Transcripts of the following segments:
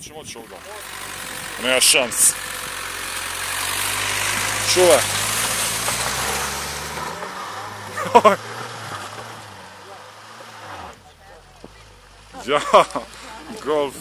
Почему чудом? У меня шанс. Чува. Yeah, golf.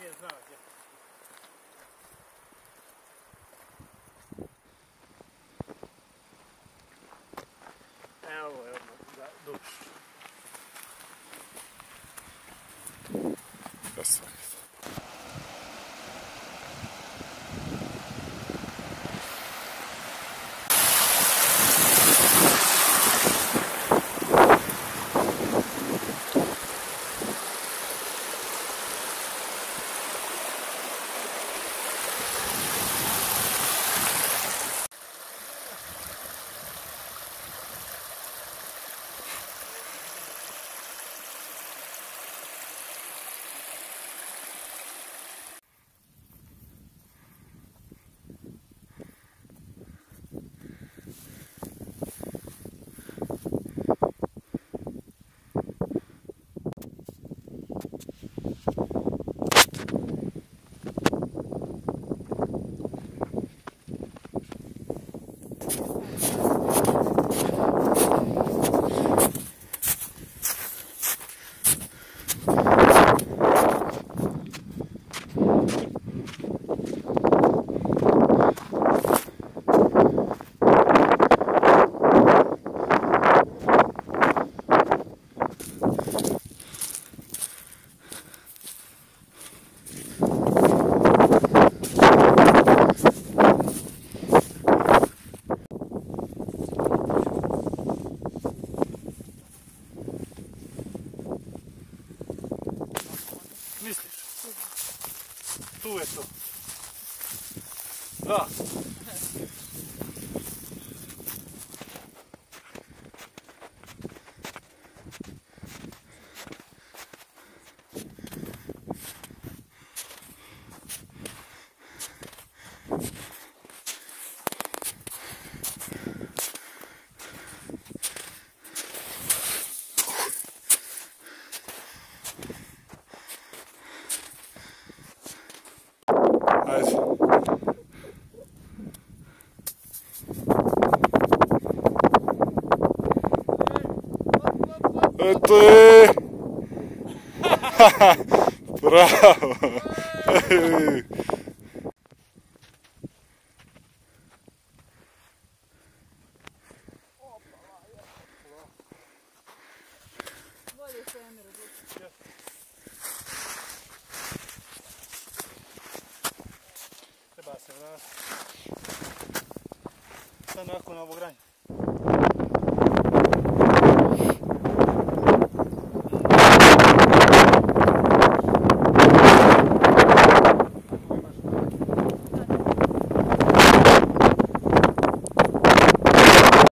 Нет, знаю, где. sube esto. Ah. Eto je! Bravo! Treba se vratiti. Sad nakon ovog ranja.